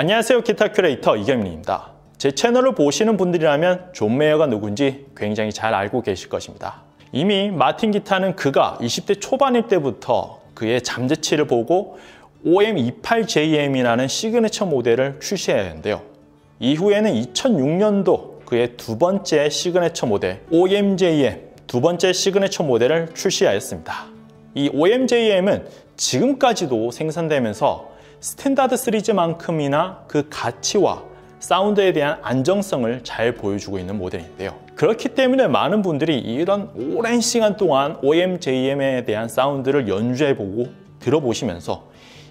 안녕하세요 기타 큐레이터 이경민입니다. 제 채널을 보시는 분들이라면 존 메이어가 누군지 굉장히 잘 알고 계실 것입니다. 이미 마틴 기타는 그가 20대 초반일 때부터 그의 잠재치를 보고 OM28JM이라는 signature 모델을 출시했는데요. 이후에는 2006년도 그의 두 번째 시그네처 모델 OMJM 두 번째 시그네처 모델을 출시하였습니다. 이 OMJM은 지금까지도 생산되면서 스탠다드 시리즈만큼이나 그 가치와 사운드에 대한 안정성을 잘 보여주고 있는 모델인데요. 그렇기 때문에 많은 분들이 이런 오랜 시간 동안 OMJM에 대한 사운드를 연주해보고 들어보시면서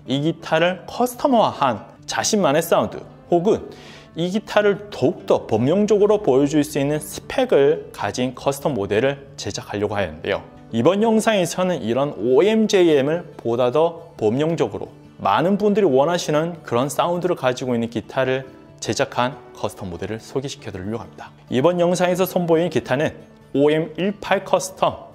이 기타를 custom화한 자신만의 사운드 혹은 이 기타를 더욱더 범용적으로 보여줄 수 있는 스펙을 가진 custom 모델을 제작하려고 하는데요. 이번 영상에서는 이런 OMJM을 보다 더 범용적으로 많은 분들이 원하시는 그런 사운드를 가지고 있는 기타를 제작한 custom 모델을 소개시켜 드리려고 합니다. 이번 영상에서 선보인 기타는 OM18 custom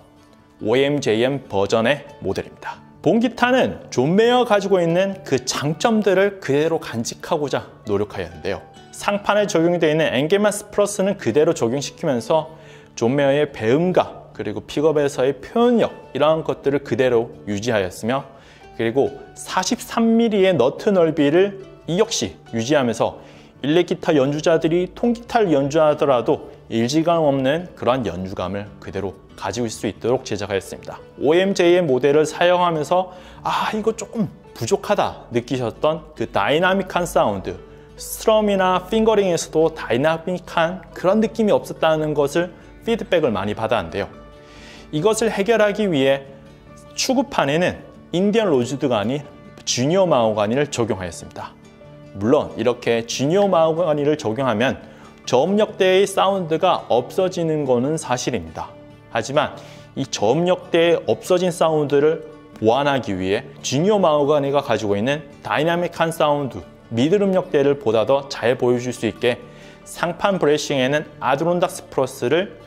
OMJM 버전의 모델입니다. 본 기타는 존 메이어 가지고 있는 그 장점들을 그대로 간직하고자 노력하였는데요. 상판에 적용되어 있는 Engelmann spruce는 그대로 적용시키면서 존 메이어의 배음과 그리고 픽업에서의 표현력 이러한 것들을 그대로 유지하였으며 그리고 43mm의 너트 넓이를 이 역시 유지하면서 일렉 기타 연주자들이 통기타를 연주하더라도 이질감 없는 그러한 연주감을 그대로 가지고 있을 수 있도록 제작하였습니다. OMJM 모델을 사용하면서 아 이거 조금 부족하다 느끼셨던 그 다이나믹한 사운드 strum이나 fingering에서도 다이나믹한 그런 느낌이 없었다는 것을 피드백을 많이 받았는데요. 이것을 해결하기 위해 측후판에는 인디언 로즈우드가 아닌 genuine 마호가니를 적용하였습니다. 물론 이렇게 genuine 마호가니를 적용하면 저음역대의 사운드가 없어지는 것은 사실입니다. 하지만 이 저음역대의 없어진 사운드를 보완하기 위해 genuine 마호가니가 가지고 있는 다이나믹한 사운드, 미드음역대를 보다 더 잘 보여줄 수 있게 상판 브레싱에는 아드론닥스 플러스를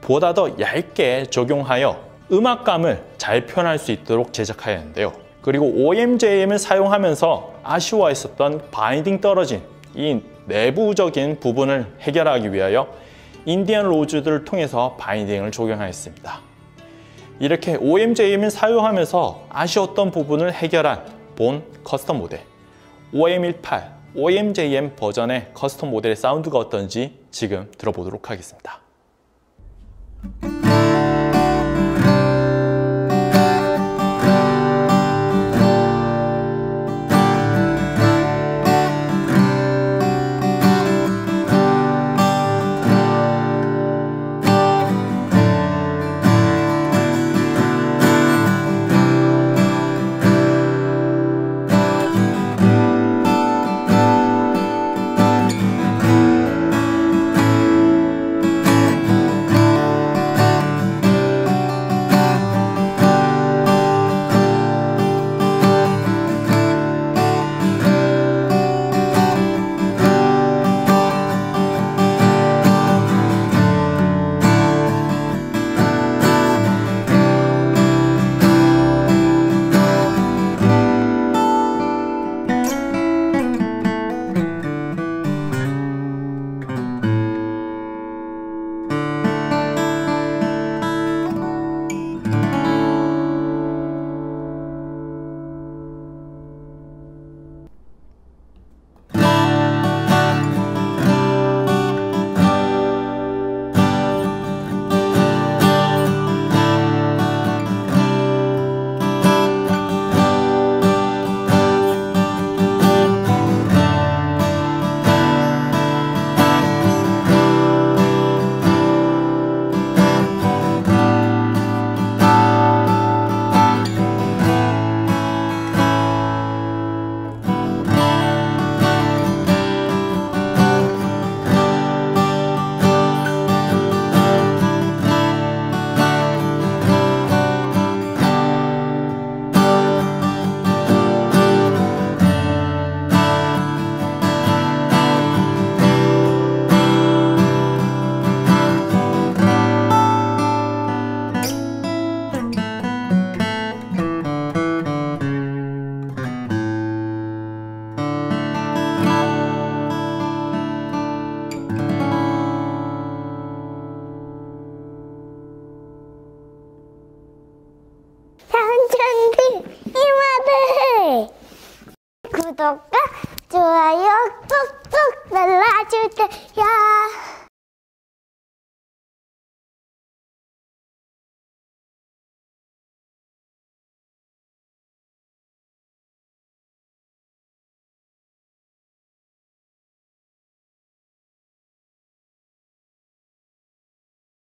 보다 더 얇게 적용하여 음악감을 잘 표현할 수 있도록 제작하였는데요. 그리고 OMJM을 사용하면서 아쉬워했었던 바인딩 떨어진 이 내부적인 부분을 해결하기 위하여 인디언 로즈들을 통해서 바인딩을 적용하였습니다. 이렇게 OMJM을 사용하면서 아쉬웠던 부분을 해결한 본 커스텀 모델 OM18 OMJM 버전의 커스텀 모델의 사운드가 어떤지 지금 들어보도록 하겠습니다. 구독과 좋아요 꾹꾹 눌러주세요.